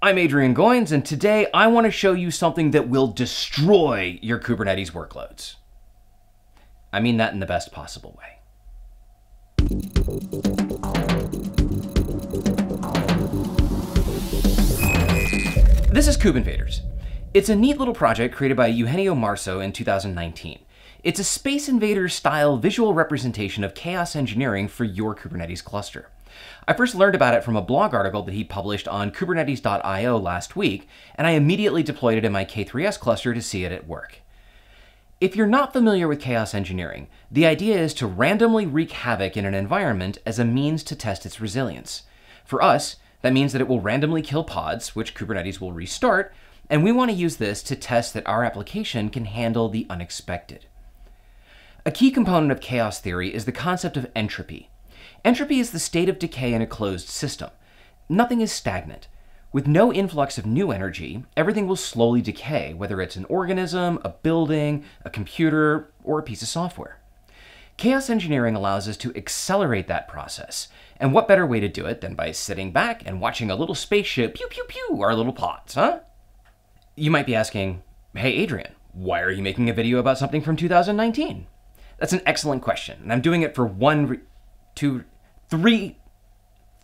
I'm Adrian Goins, and today I want to show you something that will destroy your Kubernetes workloads. I mean that in the best possible way. This is KubeInvaders. It's a neat little project created by Eugenio Marzo in 2019. It's a Space Invaders style visual representation of chaos engineering for your Kubernetes cluster. I first learned about it from a blog article that he published on kubernetes.io last week, and I immediately deployed it in my K3S cluster to see it at work. If you're not familiar with chaos engineering, the idea is to randomly wreak havoc in an environment as a means to test its resilience. For us, that means that it will randomly kill pods, which Kubernetes will restart, and we want to use this to test that our application can handle the unexpected. A key component of chaos theory is the concept of entropy. Entropy is the state of decay in a closed system. Nothing is stagnant. With no influx of new energy, everything will slowly decay, whether it's an organism, a building, a computer, or a piece of software. Chaos engineering allows us to accelerate that process, and what better way to do it than by sitting back and watching a little spaceship pew pew pew our little pods, huh? You might be asking, hey Adrian, why are you making a video about something from 2019? That's an excellent question, and I'm doing it for one, two, three,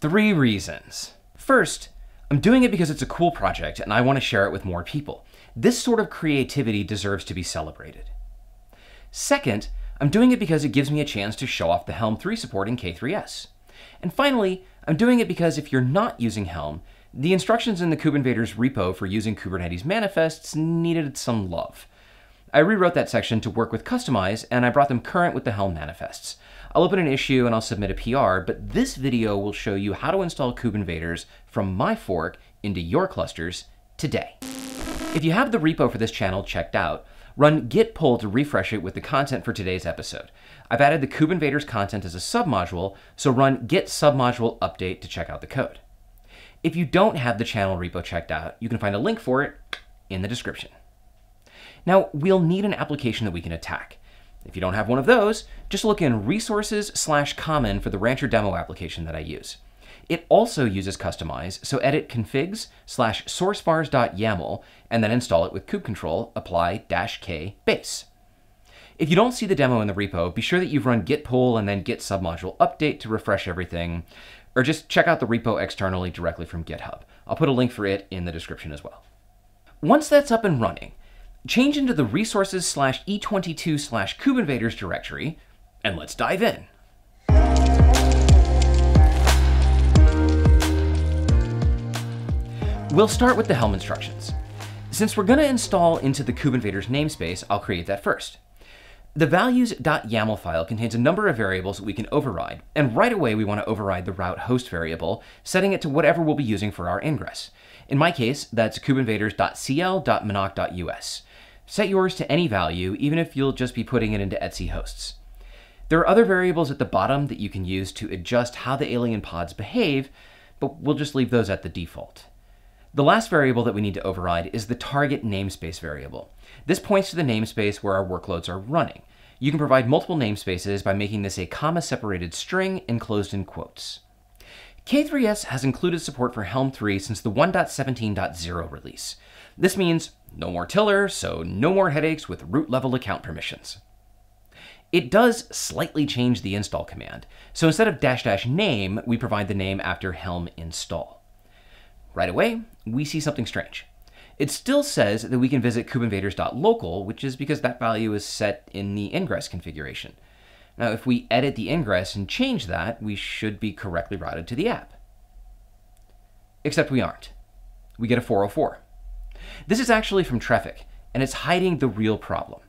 three reasons. First, I'm doing it because it's a cool project and I want to share it with more people. This sort of creativity deserves to be celebrated. Second, I'm doing it because it gives me a chance to show off the Helm 3 support in K3S. And finally, I'm doing it because if you're not using Helm, the instructions in the KubeInvaders repo for using Kubernetes manifests needed some love. I rewrote that section to work with Kustomize, and I brought them current with the Helm manifests. I'll open an issue and I'll submit a PR, but this video will show you how to install KubeInvaders from my fork into your clusters today. If you have the repo for this channel checked out, run git pull to refresh it with the content for today's episode. I've added the KubeInvaders content as a submodule, so run git submodule update to check out the code. If you don't have the channel repo checked out, you can find a link for it in the description. Now, we'll need an application that we can attack. If you don't have one of those, just look in resources slash common for the Rancher demo application that I use. It also uses Kustomize, so edit configs slash sourcevars.yaml and then install it with kubectl apply dash k base. If you don't see the demo in the repo, be sure that you've run git pull and then git submodule update to refresh everything, or just check out the repo externally directly from GitHub. I'll put a link for it in the description as well. Once that's up and running, change into the resources slash e22 slash kubeinvaders directory, and let's dive in. We'll start with the Helm instructions. Since we're going to install into the KubeInvaders namespace, I'll create that first. The values.yaml file contains a number of variables that we can override, and right away we want to override the route host variable, setting it to whatever we'll be using for our ingress. In my case, that's kubeinvaders.cl.minoc.us. Set yours to any value, even if you'll just be putting it into Etsy hosts. There are other variables at the bottom that you can use to adjust how the alien pods behave, but we'll just leave those at the default. The last variable that we need to override is the target namespace variable. This points to the namespace where our workloads are running. You can provide multiple namespaces by making this a comma-separated string enclosed in quotes. K3S has included support for Helm 3 since the 1.17.0 release. This means no more tiller, so no more headaches with root level account permissions. It does slightly change the install command, so instead of dash dash name, we provide the name after helm install. Right away, we see something strange. It still says that we can visit kubeinvaders.local, which is because that value is set in the ingress configuration. Now, if we edit the ingress and change that, we should be correctly routed to the app. Except we aren't. We get a 404. This is actually from Traefik, and it's hiding the real problem.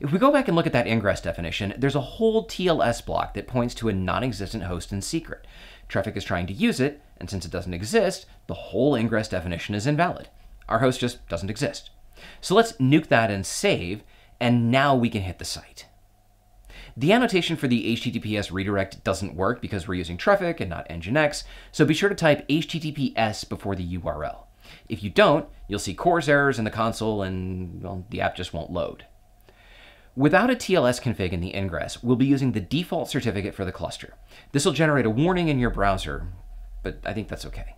If we go back and look at that ingress definition, there's a whole TLS block that points to a non-existent host in secret. Traefik is trying to use it, and since it doesn't exist, the whole ingress definition is invalid. Our host just doesn't exist. So let's nuke that and save, and now we can hit the site. The annotation for the HTTPS redirect doesn't work because we're using Traefik and not Nginx, so be sure to type HTTPS before the URL. If you don't, you'll see CORS errors in the console and well, the app just won't load. Without a TLS config in the ingress, we'll be using the default certificate for the cluster. This will generate a warning in your browser, but I think that's okay.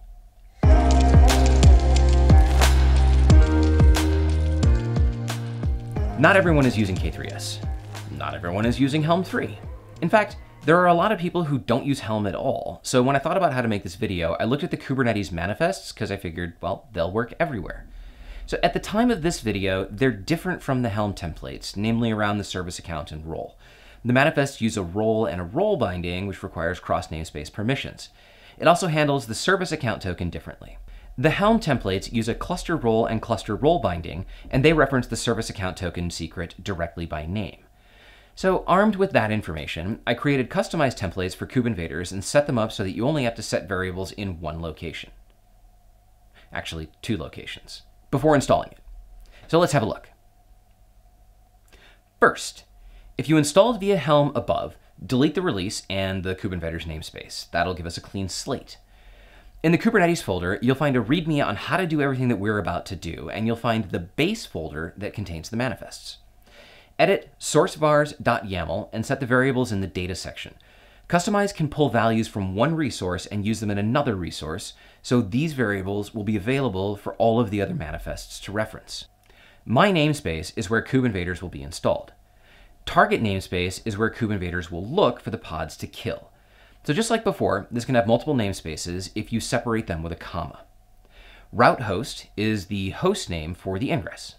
Not everyone is using K3S. Not everyone is using Helm 3. In fact, there are a lot of people who don't use Helm at all. So when I thought about how to make this video, I looked at the Kubernetes manifests because I figured, well, they'll work everywhere. So at the time of this video, they're different from the Helm templates, namely around the service account and role. The manifests use a role and a role binding, which requires cross namespace permissions. It also handles the service account token differently. The Helm templates use a cluster role and cluster role binding, and they reference the service account token secret directly by name. So armed with that information, I created customized templates for Invaders and set them up so that you only have to set variables in one location. Actually, two locations before installing it. So let's have a look. First, if you installed via Helm above, delete the release and the Kube Invaders namespace. That'll give us a clean slate. In the Kubernetes folder, you'll find a README on how to do everything that we're about to do, and you'll find the base folder that contains the manifests. Edit sourcevars.yaml and set the variables in the data section. Kustomize can pull values from one resource and use them in another resource, so these variables will be available for all of the other manifests to reference. My namespace is where Invaders will be installed. Target namespace is where Invaders will look for the pods to kill. So just like before, this can have multiple namespaces if you separate them with a comma. Route host is the host name for the ingress.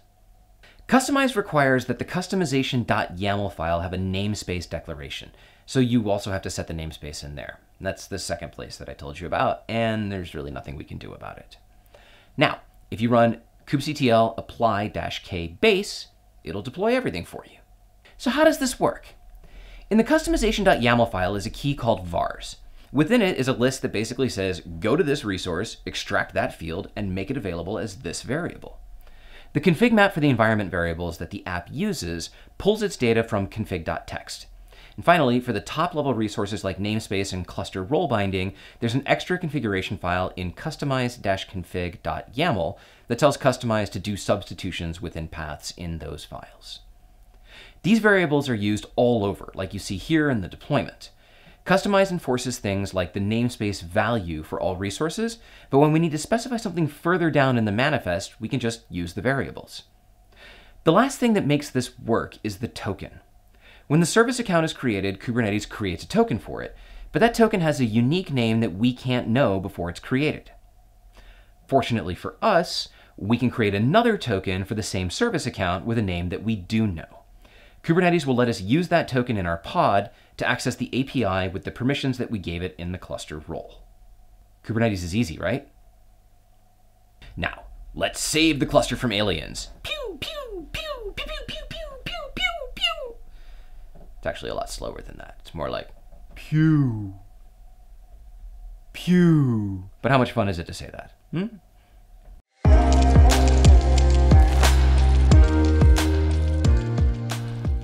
Kustomize requires that the kustomization.yaml file have a namespace declaration. So you also have to set the namespace in there. That's the second place that I told you about, and there's really nothing we can do about it. Now, if you run kubectl apply-k base, it'll deploy everything for you. So how does this work? In the kustomization.yaml file is a key called vars. Within it is a list that basically says, go to this resource, extract that field, and make it available as this variable. The config map for the environment variables that the app uses pulls its data from config.txt. And finally, for the top level resources like namespace and cluster role binding, there's an extra configuration file in kustomize-config.yaml that tells Kustomize to do substitutions within paths in those files. These variables are used all over, like you see here in the deployment. Kustomize enforces things like the namespace value for all resources, but when we need to specify something further down in the manifest, we can just use the variables. The last thing that makes this work is the token. When the service account is created, Kubernetes creates a token for it, but that token has a unique name that we can't know before it's created. Fortunately for us, we can create another token for the same service account with a name that we do know. Kubernetes will let us use that token in our pod to access the API with the permissions that we gave it in the cluster role. Kubernetes is easy, right? Now, let's save the cluster from aliens. Pew, pew, pew, pew, pew, pew, pew, pew, pew, pew. it's actually a lot slower than that. It's more like pew, pew. But how much fun is it to say that? Hmm?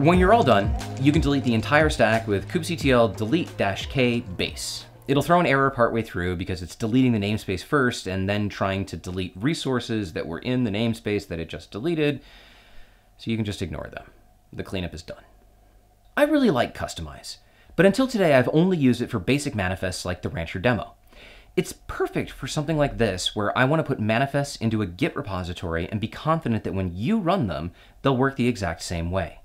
When you're all done, you can delete the entire stack with kubectl delete-k base. It'll throw an error partway through because it's deleting the namespace first and then trying to delete resources that were in the namespace that it just deleted, so you can just ignore them. The cleanup is done. I really like Kustomize, but until today I've only used it for basic manifests like the Rancher demo. It's perfect for something like this where I want to put manifests into a Git repository and be confident that when you run them, they'll work the exact same way.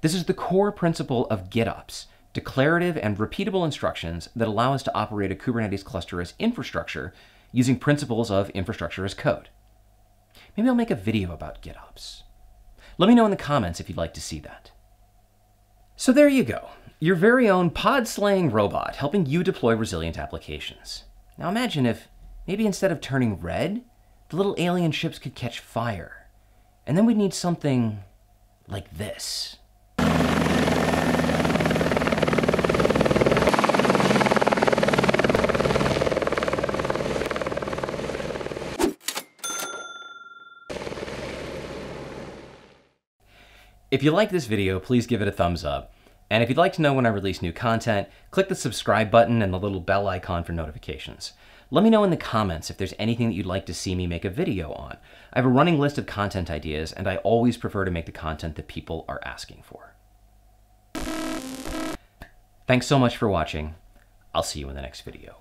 This is the core principle of GitOps, declarative and repeatable instructions that allow us to operate a Kubernetes cluster as infrastructure using principles of infrastructure as code. Maybe I'll make a video about GitOps. Let me know in the comments if you'd like to see that. So there you go, your very own pod-slaying robot helping you deploy resilient applications. Now imagine if, maybe instead of turning red, the little alien ships could catch fire. And then we'd need something like this. If you like this video, please give it a thumbs up. And if you'd like to know when I release new content, click the subscribe button and the little bell icon for notifications. Let me know in the comments if there's anything that you'd like to see me make a video on. I have a running list of content ideas, and I always prefer to make the content that people are asking for. Thanks so much for watching. I'll see you in the next video.